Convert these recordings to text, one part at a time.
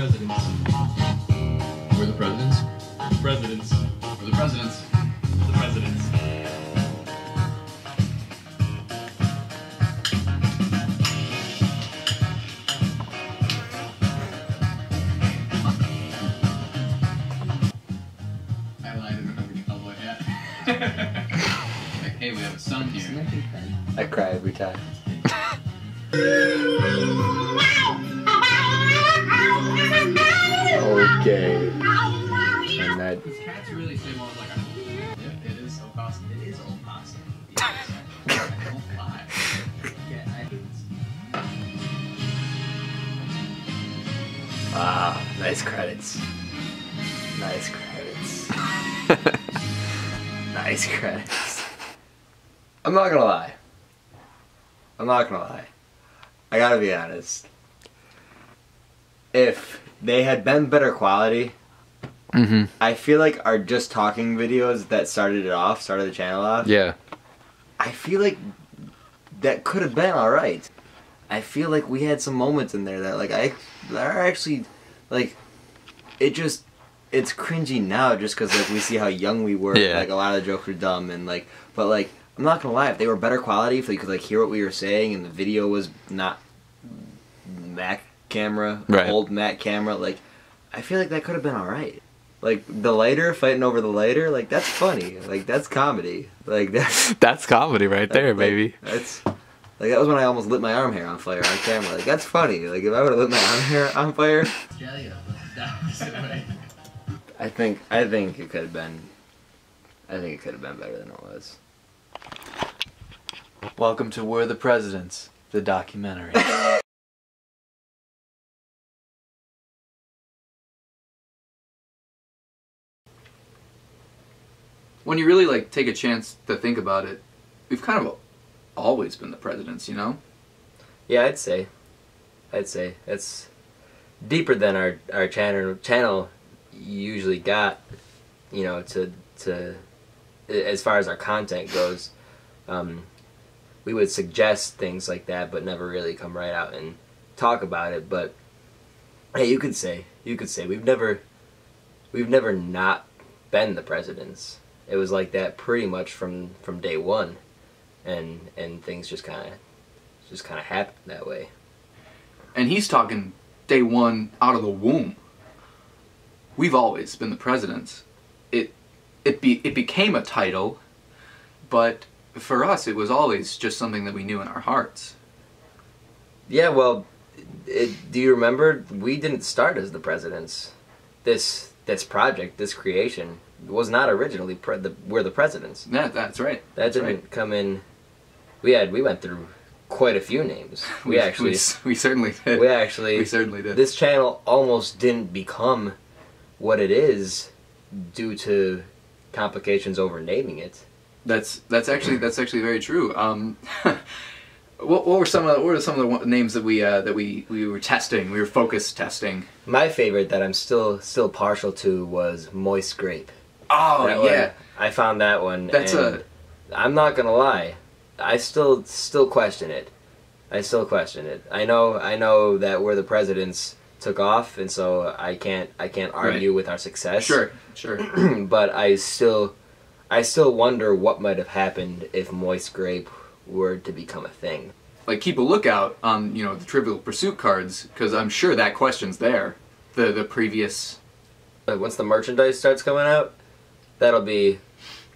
presidents. We're the presidents. The presidents. We're the presidents. The presidents. I lied. I don't have a cowboy hat. like, hey, we have a son here. I cry every time. I'm not gonna lie. I'm not gonna lie. I gotta be honest. If they had been better quality, Mm-hmm. I feel like our just talking videos that started it off, started the channel off. Yeah. I feel like that could have been all right. I feel like we had some moments in there that like I that are actually like it just it's cringy now just because like we see how young we were. Yeah. Like a lot of the jokes were dumb and like but like I'm not gonna lie if they were better quality if they could like hear what we were saying and the video was not Mac camera Right. old Mac camera like I feel like that could have been all right. Like the lighter fighting over the lighter, like that's funny. Like that's comedy. Like that's That's comedy right there, like, baby. That's like that was when I almost lit my arm hair on fire on camera. Like that's funny. Like if I would have lit my arm hair on fire, tell you the opposite way. I think I think it could have been. I think it could have been better than it was. Welcome to We're the Presidents, the documentary. when you really like take a chance to think about it, we've kind of always been the presidents, you know. Yeah, I'd say. I'd say it's deeper than our our channel channel usually got. You know, to to as far as our content goes, um, we would suggest things like that, but never really come right out and talk about it. But hey, you could say you could say we've never we've never not been the presidents. It was like that pretty much from from day one, and and things just kind of just kind of happened that way. And he's talking day one out of the womb. We've always been the presidents. It it be it became a title, but for us it was always just something that we knew in our hearts. Yeah, well, it, do you remember we didn't start as the presidents? This this project, this creation, was not originally pre- the, we're the presidents. Yeah, that's right. That That's didn't right. come in. We had we went through quite a few names. We, actually we, we certainly did. we actually we certainly did. this channel almost didn't become what it is due to complications over naming it. That's that's actually that's actually very true. Um, what, what were some of the, what were some of the names that we uh, that we, we were testing? We were focus testing. My favorite that I'm still still partial to was Moist Grape. Oh That yeah, one, I found that one. That's and I'm not gonna lie. I still still question it. I still question it. I know I know that we're the presidents took off, and so I can't I can't argue with our success. sure, sure. but I still I still wonder what might have happened if Moist Grape were to become a thing. like keep a lookout on you know the Trivial Pursuit cards because I'm sure that question's there. The the previous But once the merchandise starts coming out, that'll be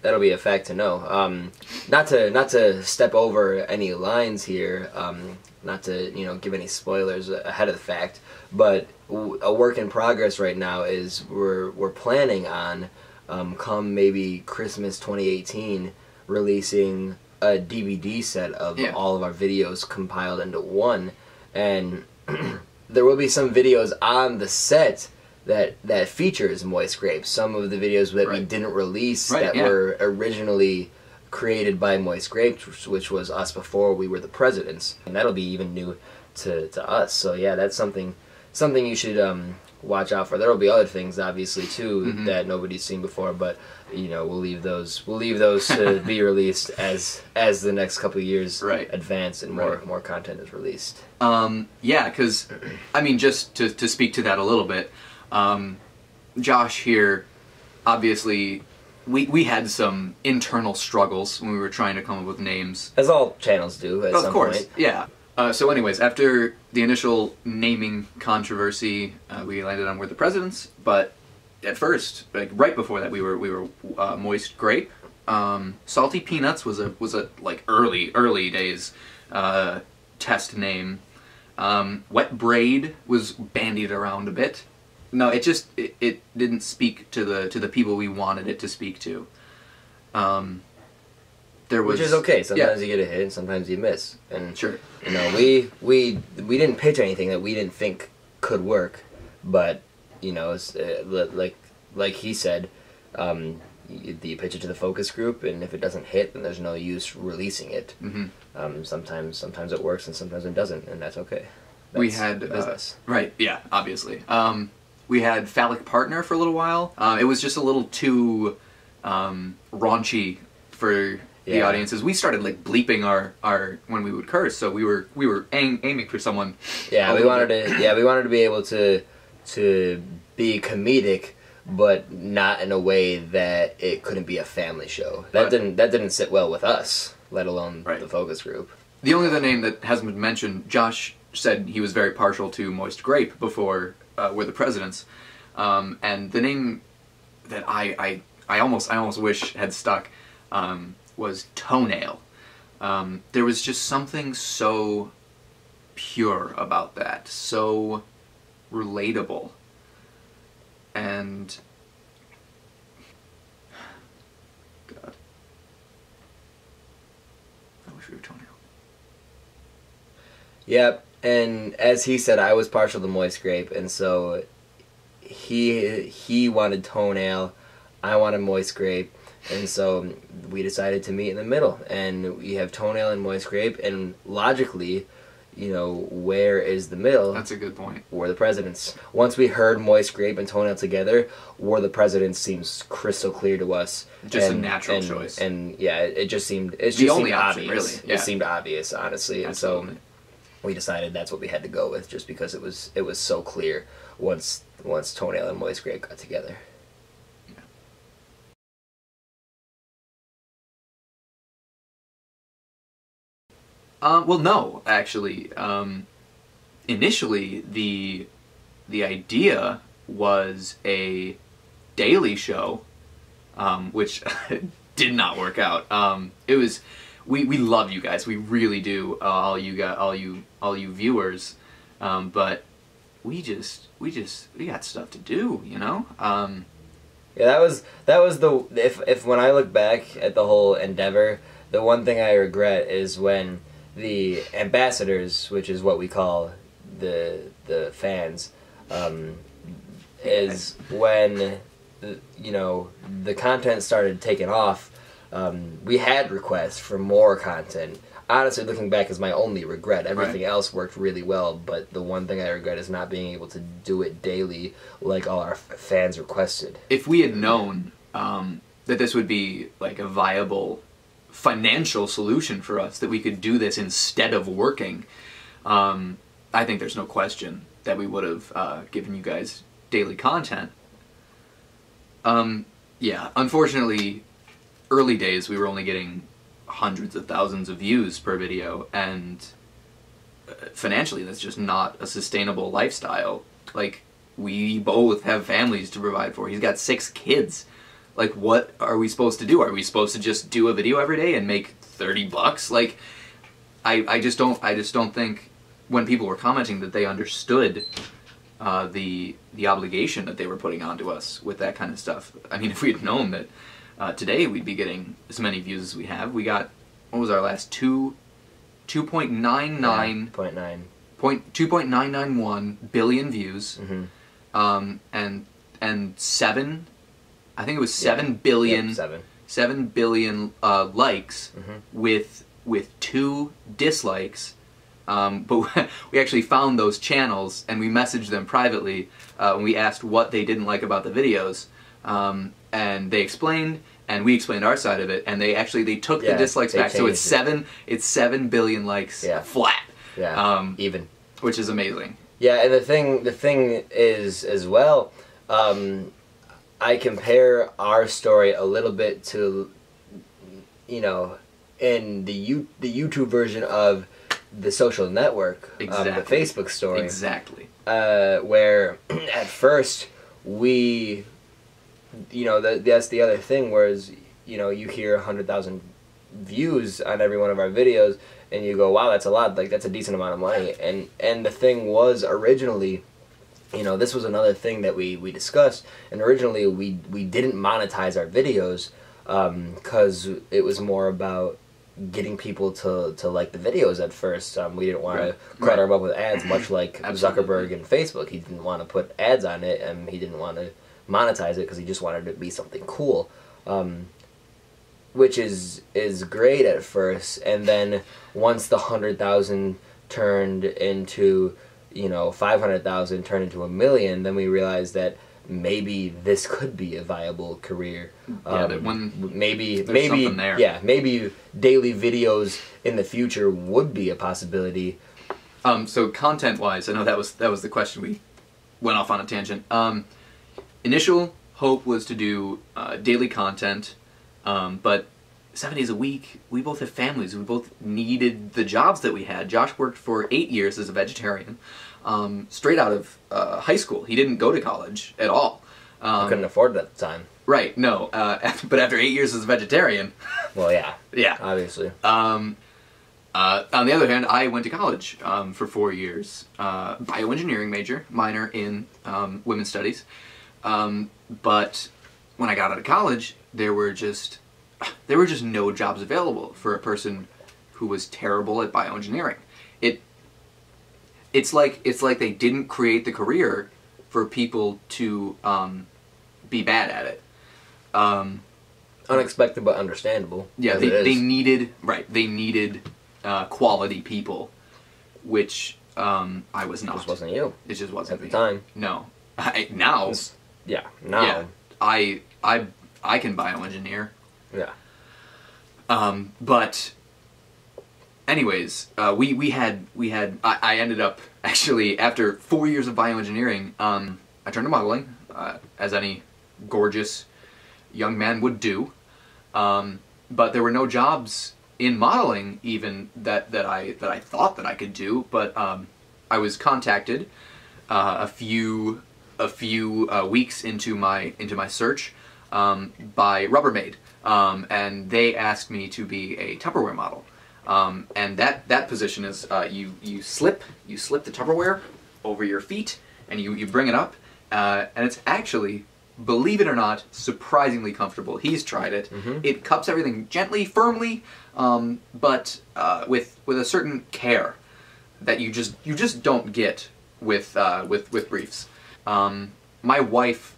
that'll be a fact to know. Um, not to not to step over any lines here, um, not to you know give any spoilers ahead of the fact, but a work in progress right now is we're we're planning on um, come maybe Christmas 2018 releasing a DVD set of Yeah. all of our videos compiled into one, and there will be some videos on the set that that features moist grapes. Some of the videos that we didn't release Right, that yeah. were originally created by moist grapes, which, which was us before we were the presidents, and that'll be even new to, to us. So yeah, that's something something you should um, watch out for. There will be other things, obviously, too, Mhm. that nobody's seen before. But you know, we'll leave those. We'll leave those to be released as as the next couple of years Right. advance and more Right. more content is released. Um, yeah, because I mean, just to to speak to that a little bit, um, Josh here, obviously, we we had some internal struggles when we were trying to come up with names. As all channels do. At of some course, point. yeah. Uh, so, anyways, after the initial naming controversy, uh, we landed on "We're the Presidents." But at first, like right before that, we were we were uh, "Moist Grape." Um, "Salty Peanuts" was a was a like early early days uh, test name. Um, "Wet Braid" was bandied around a bit. No, it just it, it didn't speak to the to the people we wanted it to speak to. Um, there was Which is okay. yeah. Sometimes you get a hit, and sometimes you miss. And Sure. you know, we we we didn't pitch anything that we didn't think could work, but you know, it's, uh, like like he said, um, you, you pitch it to the focus group, and if it doesn't hit, then there's no use releasing it. hmm Um, sometimes sometimes it works, and sometimes it doesn't, and that's okay. we had uh, right, yeah, obviously. Um, we had phallic partner for a little while. Um, it was just a little too um, raunchy for the Yeah. audiences. We started like bleeping our, our when we would curse, so we were we were aim, aiming for someone. Yeah, we wanted to. Yeah, we wanted to be able to to be comedic, but not in a way that it couldn't be a family show. That Right. didn't that didn't sit well with us, let alone Right. the focus group. The only other name that hasn't been mentioned, Josh said he was very partial to Moist Grape before uh, We're the Presidents, um, and the name that I, I I almost I almost wish had stuck um, was Toenail. Um, there was just something so pure about that, so relatable, and God, I wish we were Toenail. Yep, and as he said, I was partial to moist grape, and so he he wanted toenail, I wanted moist grape, and so we decided to meet in the middle, and we have toenail and moist grape, and logically, you know, where is the middle? That's a good point. War the Presidents. Once we heard Moist Grape and Toenail together, War the Presidents seems crystal clear to us. Just a natural and- choice. And yeah, it, just seemed it just The only seemed option, obvious. really, yeah. It seemed obvious, honestly, and so we decided that's what we had to go with, just because it was it was so clear once once Toenail and Moist Grape got together. Um, well, no, actually. Um, initially, the the idea was a daily show, um, which did not work out. Um, it was we, we love you guys, we really do, uh, all you got, all you all you viewers, um, but we just we just we got stuff to do, you know. Um, Yeah, that was that was the if if when I look back at the whole endeavor, the one thing I regret is when the ambassadors, which is what we call the the fans, um, is when the, you know the content started taking off. Um, we had requests for more content. Honestly, looking back is my only regret. Everything else worked really well, but the one thing I regret is not being able to do it daily like all our f- fans requested. if we had known um, that this would be like a viable financial solution for us, that we could do this instead of working, um, I think there's no question that we would have uh, given you guys daily content. Um, yeah, unfortunately, early days we were only getting hundreds of thousands of views per video, and uh, financially that's just not a sustainable lifestyle. Like, we both have families to provide for. He's got six kids. Like, what are we supposed to do? Are we supposed to just do a video every day and make 30 bucks? Like, I, I just don't, I just don't think when people were commenting that they understood uh, the the obligation that they were putting onto us with that kind of stuff. I mean, if we had known that uh, today we'd be getting as many views as we have, we got what was our last two, two point nine nine Point nine. point two point nine nine one billion views, Mm-hmm. um, and and seven, I think it was seven billion seven. seven billion uh, likes Mhm. with with two dislikes Um, but we actually found those channels and we messaged them privately uh, and we asked what they didn't like about the videos. Um, and they explained, and we explained our side of it. And they actually they took Yeah, the dislikes back, so it's changed it. seven. It's seven billion likes Yeah. flat, Yeah. Um, even. which is amazing. Yeah, and the thing the thing is as well, um, I compare our story a little bit to, you know, in the U- the YouTube version of the social network, um, Exactly. the Facebook story, Exactly. uh, where at first we, you know, that that's the other thing. Whereas you know you hear hundred thousand views on every one of our videos, and you go, wow, that's a lot. Like that's a decent amount of money. And and the thing was originally. You know, this was another thing that we, we discussed, and originally we, we didn't monetize our videos because it was more about getting people to, to like the videos at first. Um, we didn't want Right. to clutter them up with ads, much like Zuckerberg and Facebook. He didn't want to put ads on it, and he didn't want to monetize it because he just wanted it to be something cool, um, which is is great at first. And then once the hundred thousand turned into you know five hundred thousand turned into a million, then we realized that maybe this could be a viable career. Yeah, that when- maybe maybe something there. yeah maybe daily videos in the future would be a possibility. Um, so content wise, I know that was that was the question we went off on a tangent. Um, initial hope was to do uh, daily content, um, but seven days a week. We both have families. We both needed the jobs that we had. Josh worked for eight years as a vegetarian, um, straight out of uh, high school. He didn't go to college at all. I Um, couldn't afford it at the time. right? No. Uh, but after eight years as a vegetarian, Well, yeah, yeah. obviously. Um, uh, on the other hand, I went to college um, for four years, uh, bioengineering major, minor in um, women's studies. Um, but when I got out of college, there were just there were just no jobs available for a person who was terrible at bioengineering. It it's like it's like they didn't create the career for people to um, be bad at it. Um, Unexpected but understandable. yeah, they, they needed right. They needed uh, quality people, which um, I was not. This wasn't you it just wasn't at the me. time. No, I, now, It's- yeah, now. yeah, I I I can bioengineer. Yeah. Um, but, anyways, uh, we we had we had I, I ended up actually after four years of bioengineering, um, I turned to modeling, uh, as any gorgeous young man would do. Um, but there were no jobs in modeling even that, that I that I thought that I could do. But um, I was contacted uh, a few a few uh, weeks into my into my search um, by Rubbermaid, um, and they asked me to be a Tupperware model. Um, and that that position is uh, you you slip you slip the Tupperware over your feet and you you bring it up, uh, and it's actually believe it or not surprisingly comfortable. He's tried it. It cups everything gently, firmly, um, but uh, with with a certain care that you just you just don't get with uh, with with briefs. Um, my wife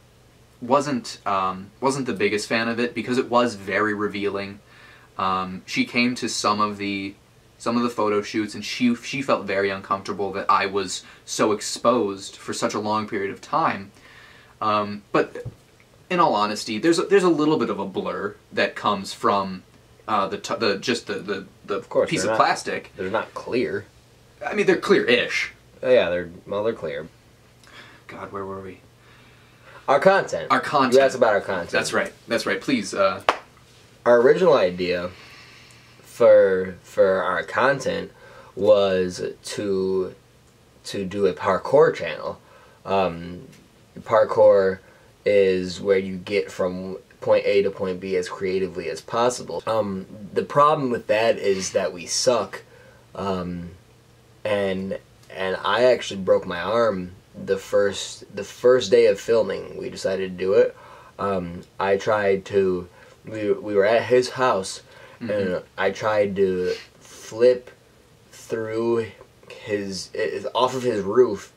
wasn't um, wasn't the biggest fan of it because it was very revealing. Um, she came to some of the some of the photo shoots and she she felt very uncomfortable that I was so exposed for such a long period of time. Um, but in all honesty, there's a, there's a little bit of a blur that comes from uh, the the just the the, the course, piece of not- plastic. They're not clear. I mean, they're clear-ish. Oh, yeah, they're well, they're clear. God, where were we? Our content. Our content. You asked about our content. That's right. That's right. Please. Uh, Our original idea for for our content was to to do a parkour channel. Um, parkour is where you get from point A to point B as creatively as possible. Um, the problem with that is that we suck, um, and and I actually broke my arm the first the first day of filming. We decided to do it. Um, I tried to. We we were at his house, and I tried to flip through his it- off of his roof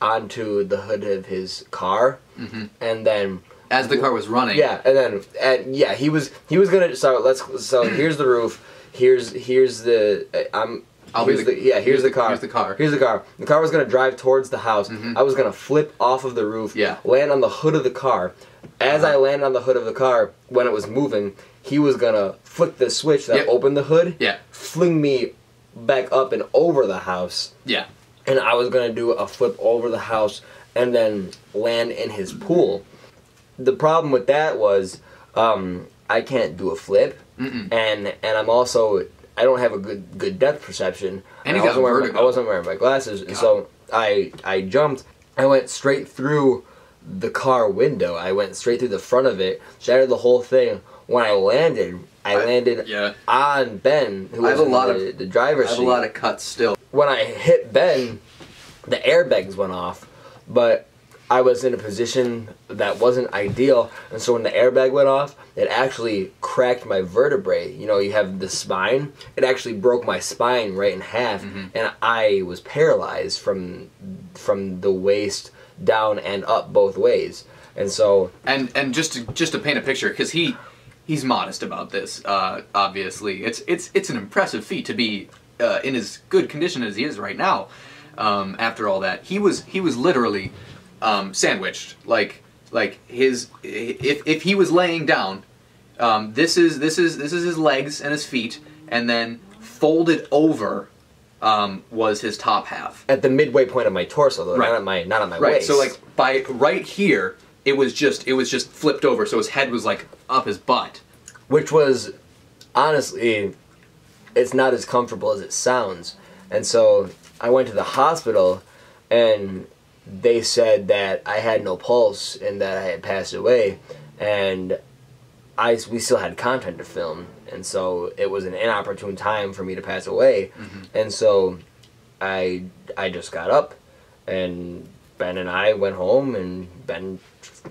onto the hood of his car, Mhm. and then as the car was running. yeah, and then and yeah, he was he was gonna so let's so here's the roof. Here's here's the I'm I'll here's be the, the, yeah. Here's, the car. Here's the car. Here's the car. The car was gonna drive towards the house. Mhm. I was gonna flip off of the roof. Yeah. Land on the hood of the car. As Uh-huh. I landed on the hood of the car, when it was moving, he was gonna flick the switch that Yep. opened the hood. Yeah. Fling me back up and over the house, Yeah. and I was gonna do a flip over the house and then land in his pool. The problem with that was, um, I can't do a flip Mm-mm. and and I'm also I don't have a good good depth perception. And I you got wasn't wearing my, I wasn't wearing my glasses, and so I I jumped. I went straight through the car window. I went straight through the front of it, shattered the whole thing. When I landed, I, I- landed Yeah. on Ben, who I was have a in lot the, of- the I driver's have a lot of cuts still. when I hit Ben, the airbags went off, but I was in a position that wasn't ideal, and so when the airbag went off, it actually cracked my vertebrae. You know, you have the spine; it actually broke my spine right in half, and I was paralyzed from from the waist down and up both ways. And so, and and just to, just to paint a picture because he he's modest about this uh, obviously it's it's it's an impressive feat to be uh, in as good condition as he is right now um, after all that he was he was literally um, sandwiched like like his if if he was laying down um, this is this is this is his legs and his feet and then folded over um, was his top half at the midway point of my torso, though, Right. not at my not on my Right. waist. So like by right here, it was just it was just flipped over, so his head was like up his butt. which was honestly it's not as comfortable as it sounds and so i went to the hospital and they said that i had no pulse and that i had passed away and i we still had content to film and so it was an inopportune time for me to pass away and so i i just got up and ben and i went home and ben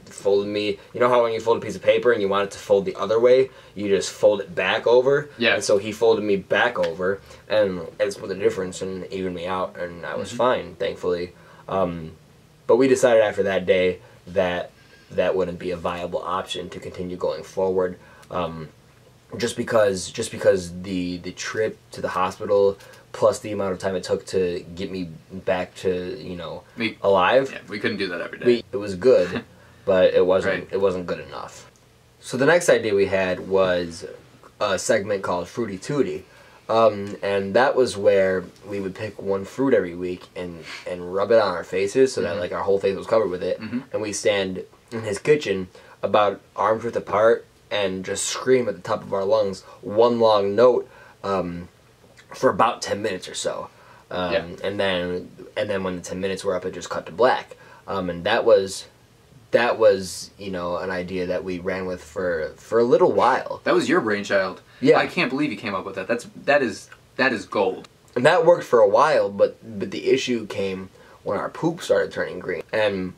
folded me. You know how when you fold a piece of paper and you want it to fold the other way, you just fold it back over. Yeah. And so he folded me back over, and it split the difference and evened me out, and I was Mm-hmm. fine, thankfully. Um, but we decided after that day that that wouldn't be a viable option to continue going forward. Um, just because, just because the the trip to the hospital plus the amount of time it took to get me back to you know We, alive yeah, we couldn't do that every day. we, it was good, but it wasn't Right. it wasn't good enough. So the next idea we had was a segment called Fruity Tooty, um, and that was where we would pick one fruit every week and and rub it on our faces so that like our whole face was covered with it, Mhm. and we stand in his kitchen about arms width apart and just scream at the top of our lungs one long note um, for about ten minutes or so. Um, Yeah. and then and then when the ten minutes were up, it just cut to black. Um, and that was that was you know an idea that we ran with for for a little while, that was your brainchild. Yeah. I can't believe you came up with that. That's that is that is gold. and that worked for a while. But but the issue came when our poop started turning green, and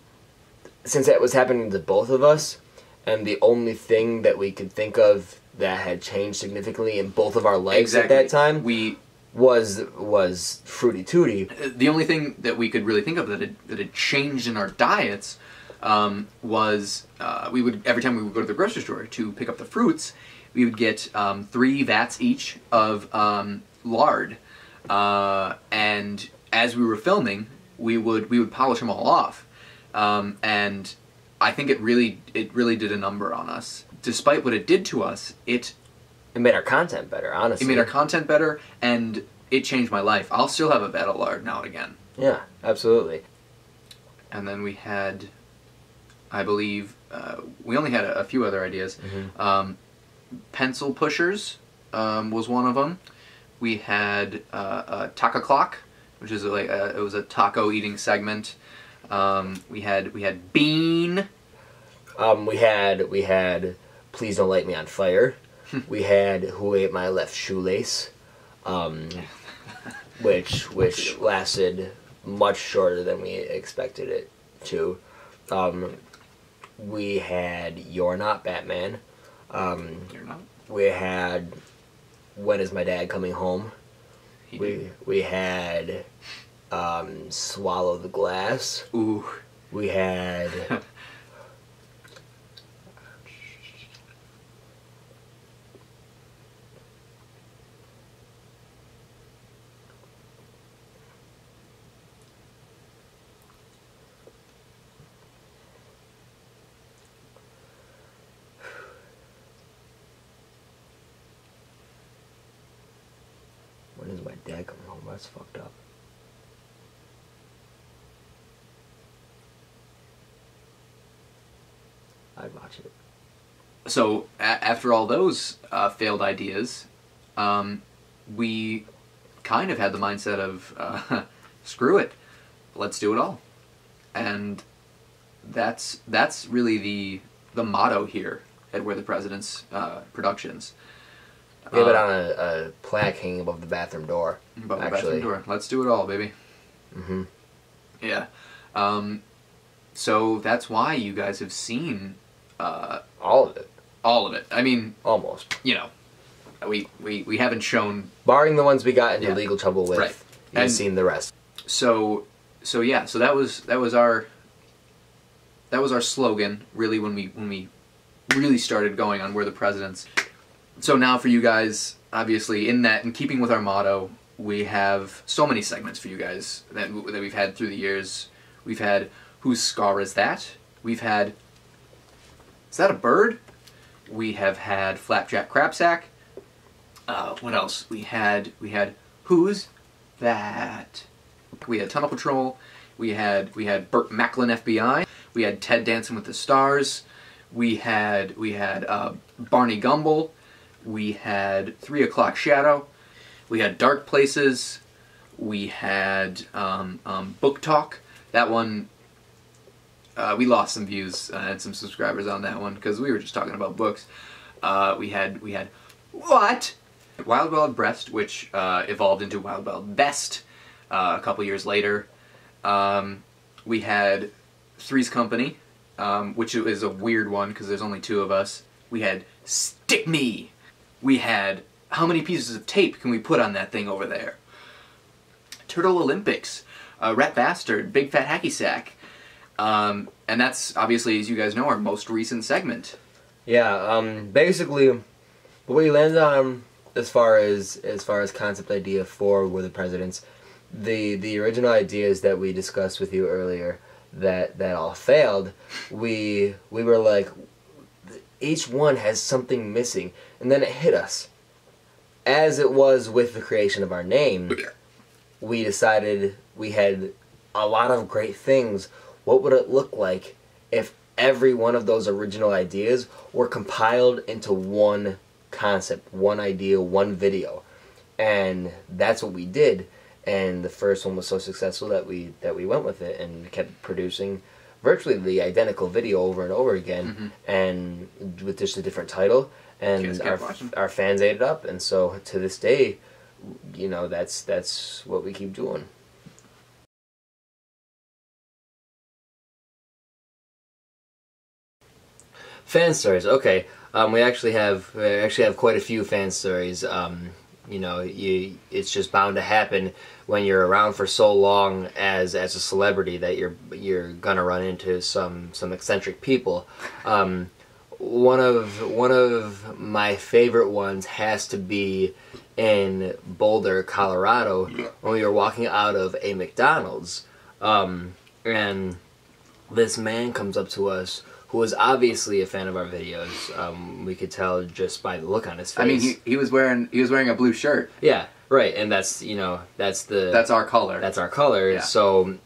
since that was happening to both of us, and the only thing that we could think of that had changed significantly in both of our lives exactly. at that time we was was Fruity Tooty. Uh, the only thing that we could really think of that had, that had changed in our diets um, was uh, we would every time we would go to the grocery store to pick up the fruits, we would get um, three vats each of um, lard, uh, and as we were filming, we would we would polish them all off, um, and I think it really it really did a number on us. Despite what it did to us, it It made our content better, honestly. it made our content better, and it changed my life. I'll still have a vat of lard now and again. yeah, absolutely. and then we had, I believe, uh, we only had a, a few other ideas. Mhm. Um, pencil pushers um, was one of them. We had uh, a taco clock, which is like a, it was a taco eating segment. Um, we had we had bean. Um, we had we had please don't light me on fire. we had who ate my left shoelace, um, which which lasted much shorter than we expected it to. Um, we had you're not Batman. Um, You're not. we had when is my dad coming home. He We we had um, swallow the glass. Ooh. We had When is my dad coming home? That's fucked up. I'd watch it. So a- after all those uh, failed ideas, um, we kind of had the mindset of uh, screw it, let's do it all, and that's that's really the the motto here at We're the Presidents uh, Productions. We have it Uh, on a, a plaque hanging above the bathroom door. above the bathroom door. Let's do it all, baby. Mm-hmm. Yeah. Um, so that's why you guys have seen uh, All of it, all of it. I mean, almost. you know, we we, we haven't shown Barring the ones we got into Yeah. legal trouble with, Right. you've And- seen the rest. so so yeah so that was that was our that was our slogan really when we when we really started going on we're the presidents so now for you guys obviously in that in keeping with our motto we have so many segments for you guys that, that we've had through the years we've had whose scar is that we've had is that a bird we have had flapjack crapsack uh, what else we had we had who's that we had Tunnel Patrol. We had we had Burt Macklin FBI. We had Ted Dancing with the Stars. We had we had uh, Barney Gumble. We had Three O'clock Shadow. We had Dark Places. We had um, um, Book Talk. That one. Uh, we lost some views uh, and some subscribers on that one because we were just talking about books. Uh, we had we had what Wild Wild Breast, which uh, evolved into Wild Wild Best uh, a couple years later. Um, we had Three's Company, um, which is a weird one because there's only two of us. We had Stick Me. We had how many pieces of tape can we put on that thing over there? Turtle Olympics, uh, Rat Bastard, Big Fat Hacky Sack. Um, and that's obviously, as you guys know, our most recent segment. Yeah, um, basically, what we landed on as far as as far as concept idea for We're the Presidents, the the original ideas that we discussed with you earlier that that all failed, we we were like, each one has something missing, and then it hit us. As it was with the creation of our name, we decided we had a lot of great things. What would it look like if every one of those original ideas were compiled into one concept, one idea, one video? And that's what we did. And the first one was so successful that we that we went with it and kept producing virtually the identical video over and over again, mm-hmm. and with just a different title. And our, watching. our fans ate it up, and so to this day, you know that's that's what we keep doing. Fan stories. Okay, um, we actually have we actually have quite a few fan stories. Um, you know, you it's just bound to happen when you're around for so long as as a celebrity that you're you're gonna run into some some eccentric people. Um, one of one of my favorite ones has to be in Boulder, Colorado, when we were walking out of a McDonald's, um, and this man comes up to us who was obviously a fan of our videos. Um, we could tell just by the look on his face. I mean, he, he was wearing he was wearing a blue shirt. yeah, right, and that's you know that's the That's our color. that's our color. Yeah. So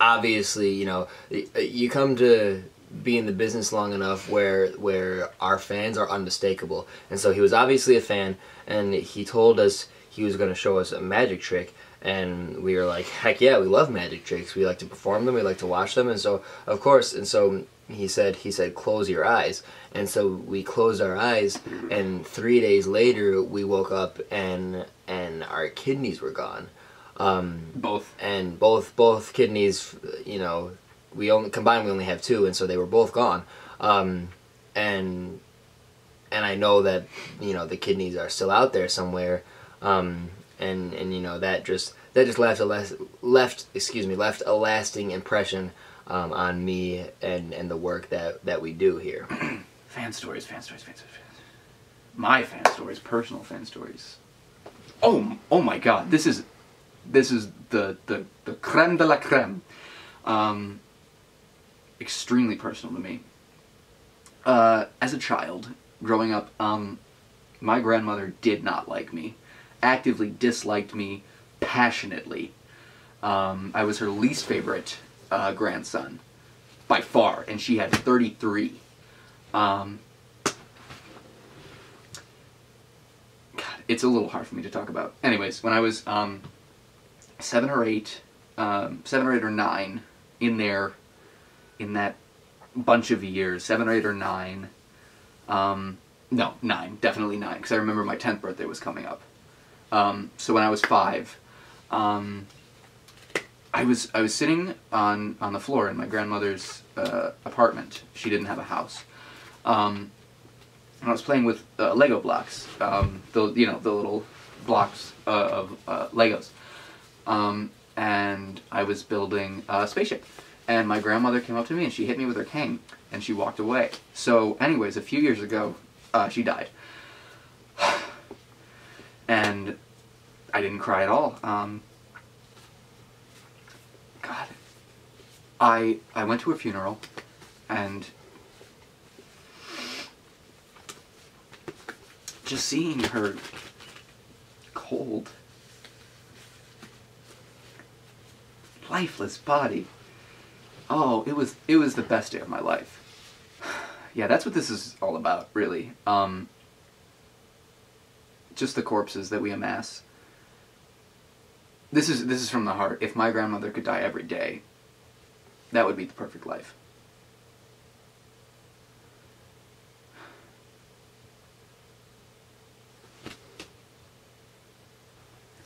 obviously, you know, you come to be in the business long enough where where our fans are unmistakable. And so he was obviously a fan, and he told us he was going to show us a magic trick. And we were like, heck yeah, we love magic tricks. We like to perform them. We like to watch them. And so, of course, and so he said, he said, close your eyes. And so we closed our eyes, and three days later, we woke up and and our kidneys were gone. Um, both. and both both kidneys, you know, we only combined we only have two, and so they were both gone. Um, and and I know that you know the kidneys are still out there somewhere. Um, and and you know that just that just left a left excuse me left a lasting impression um, on me and and the work that that we do here. Fan stories, fan stories, fan stories. My fan stories, personal fan stories. Oh, oh my God! This is, this is the the the creme de la creme. Um, extremely personal to me. Uh, as a child, growing up, um, my grandmother did not like me, actively disliked me passionately. Um, I was her least favorite uh, grandson by far, and she had 33. Um, God, it's a little hard for me to talk about. Anyways, when I was um, seven or eight, um, seven or eight or nine, in there, in that bunch of years, seven or eight or nine, um, no, nine, definitely nine, because I remember my 10th birthday was coming up. Um, so when I was five, um, I was I was sitting on on the floor in my grandmother's uh, apartment. She didn't have a house, um, and I was playing with uh, Lego blocks. Um, the you know the little blocks uh, of uh, Legos, um, and I was building a spaceship. And my grandmother came up to me and she hit me with her cane and she walked away. So, anyways, a few years ago, uh, she died, and I didn't cry at all. Um, God, I I went to a funeral, and just seeing her cold, lifeless body. Oh, it was it was the best day of my life. Yeah, that's what this is all about, really. Um, just the corpses that we amass. This is this is from the heart. If my grandmother could die every day, that would be the perfect life.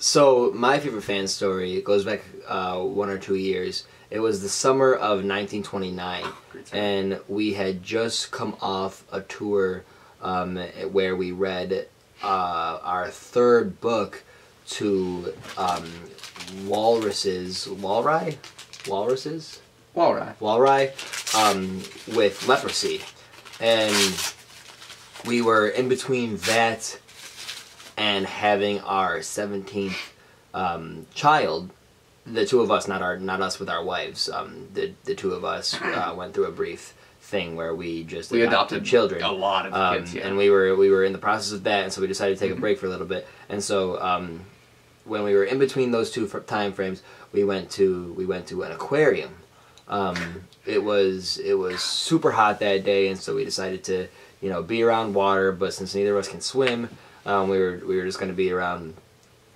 So my favorite fan story goes back uh, one or two years. It was the summer of 1929, Great and we had just come off a tour um, where we read uh, our third book to um, walruses, walrus, walruses, right. walrus, um, with leprosy, and we were in between that and having our 17th um, child. The two of us not our not us with our wives um, the the two of us uh, went through a brief thing where we just We adopted children. a lot of um, kids, yeah. and we were we were in the process of that and so we decided to take a break for a little bit. And so um, when we were in between those two time frames we went to we went to an aquarium. Um, it was it was super hot that day and so we decided to you know be around water but since neither of us can swim um, we were we were just going to be around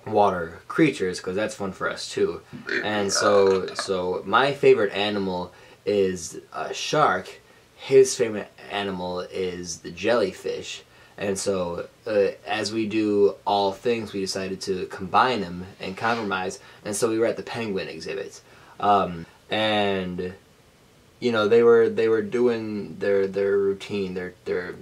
water creatures because that's fun for us too. And so so my favorite animal is a shark. His favorite animal is the jellyfish and so uh, as we do all things we decided to combine them and compromise. And so we were at the penguin exhibit. Um, and you know they were they were doing their their routine their their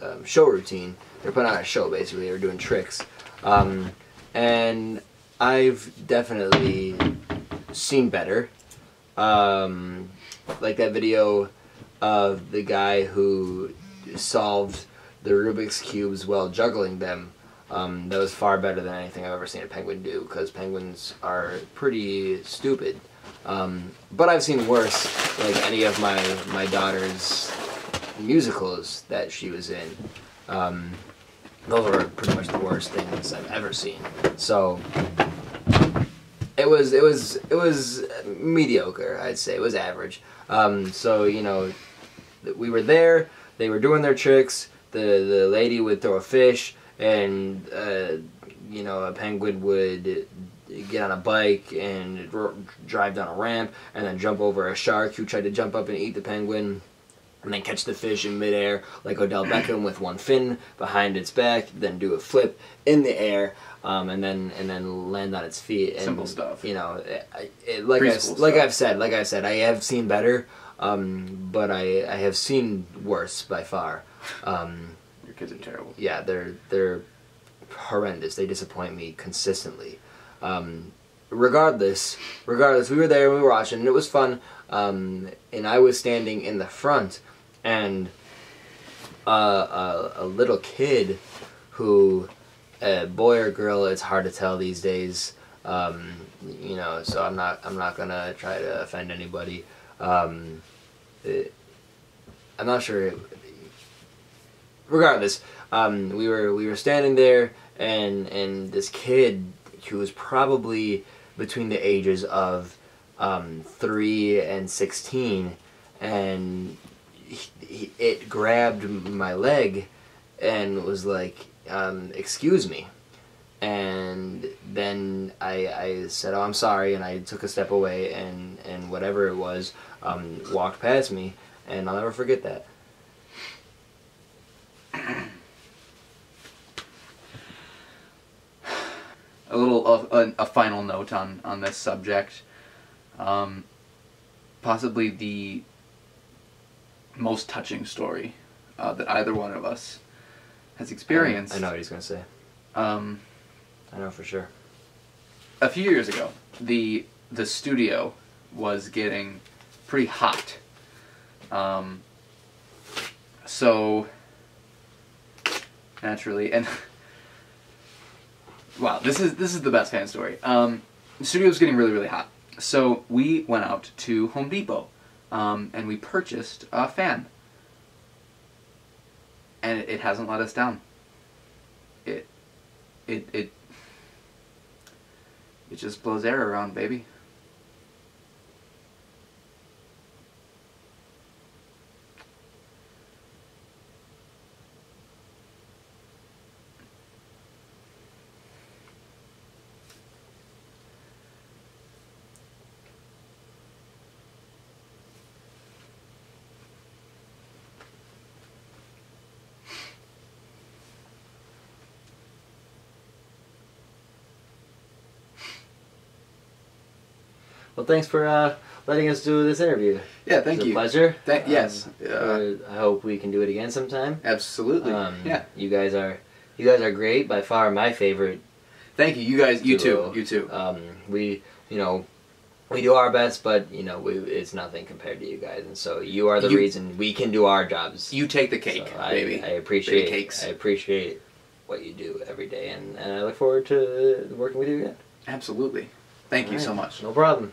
um, show routine. They're putting on a show basically. They were doing tricks. Um, and I've definitely seen better. Um, like that video of the guy who solved the Rubik's cubes while juggling them. Um, that was far better than anything I've ever seen a penguin do because penguins are pretty stupid. Um, but I've seen worse, like any of my my daughter's musicals that she was in. Um, those were pretty much the worst things I've ever seen. So it was it was it was mediocre. I'd say it was average. Um, so you know, we were there. They were doing their tricks. The the lady would throw a fish, and uh, you know a penguin would get on a bike and dr- drive down a ramp, and then jump over a shark who tried to jump up and eat the penguin and then catch the fish in midair like Odell Beckham with one fin behind its back, then do a flip in the air, um, and then and then land on its feet. And, Simple stuff. You know, it, it, like I, Preschool like. I've said, like I said, I have seen better, um, but I I have seen worse by far. Um, Your kids are terrible. yeah, they're they're horrendous. They disappoint me consistently. Um, regardless, regardless, we were there, and we were watching, and it was fun. Um, and I was standing in the front, and uh, a, a little kid who, uh, boy or girl, it's hard to tell these days. Um, you know, so I'm not I'm not gonna try to offend anybody. Um, it- I'm not sure regardless, um, we were we were standing there, and and this kid who was probably between the ages of um, three and sixteen, and he, he, it grabbed my leg and was like, um, "Excuse me." And then I, I said, "Oh, I'm sorry," and I took a step away, and and whatever it was, um, walked past me, and I'll never forget that. A little a, a final note on on this subject. Um, possibly the most touching story uh, that either one of us has experienced. I know what he's gonna say. Um, I know for sure. a few years ago, the the studio was getting pretty hot. Um, so naturally, and wow, this is this is the best fan story. Um, the studio was getting really really hot, so we went out to Home Depot, um, and we purchased a fan, and it, it hasn't let us down. It, it it it just blows air around, baby. Well, thanks for uh, letting us do this interview. Yeah, thank you. A pleasure. Thank- Um, yes, uh, uh, I hope we can do it again sometime. Absolutely. Um, yeah. You guys are, you guys are great. By far, my favorite. Thank you. You guys. You too. You too. Um, we, you know, we do our best, but you know, we, it's nothing compared to you guys, and so you are the You- reason we can do our jobs. You take the cake, So I, baby. I appreciate. Baby cakes. I appreciate what you do every day, and, and I look forward to working with you again. Absolutely. Thank you All so much. No problem.